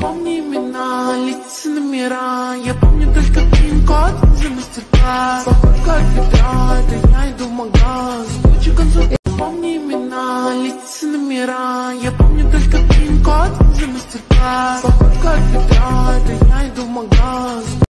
помню имена, лица, номера. Я помню только пин-код за мастер-класс от ведра, это я иду в магаз. Куча концов Помню имена, лица, номера. Я помню только пин-код за мастер-класс от ведра, это я иду в магаз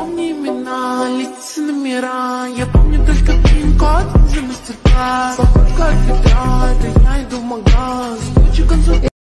Помни имена, лица номера. Я помню только пин-код за мастер-класс. От ведра, это я иду в магаз